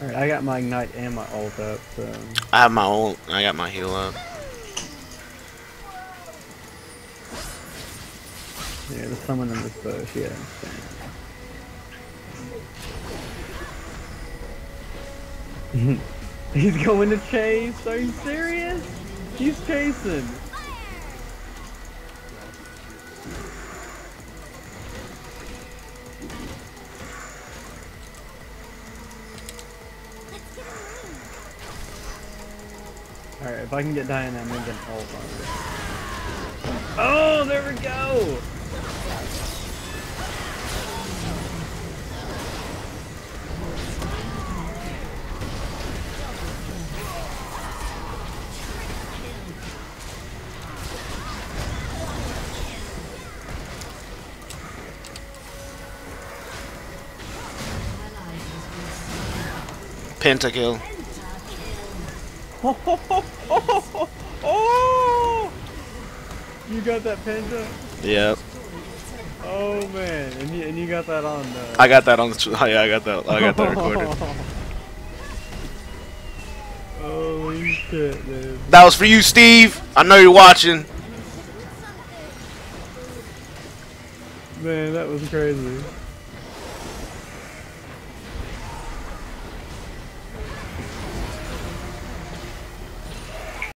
Alright, I got my ignite and my ult up, so I have my ult. I got my heal up. yeah, there's someone in this bush, yeah. He's going to chase. Are you serious? He's chasing. Alright, if I can get Diana, I'm gonna get an ult on. Oh, there we go! Pentakill. Oh, oh, oh! You got that penta? Yep. Oh man, and you, and you got that on the. I got that on the. Oh, yeah, I got that. I got that recorded. Holy shit, dude. That was for you, Steve. I know you're watching. Man, that was crazy.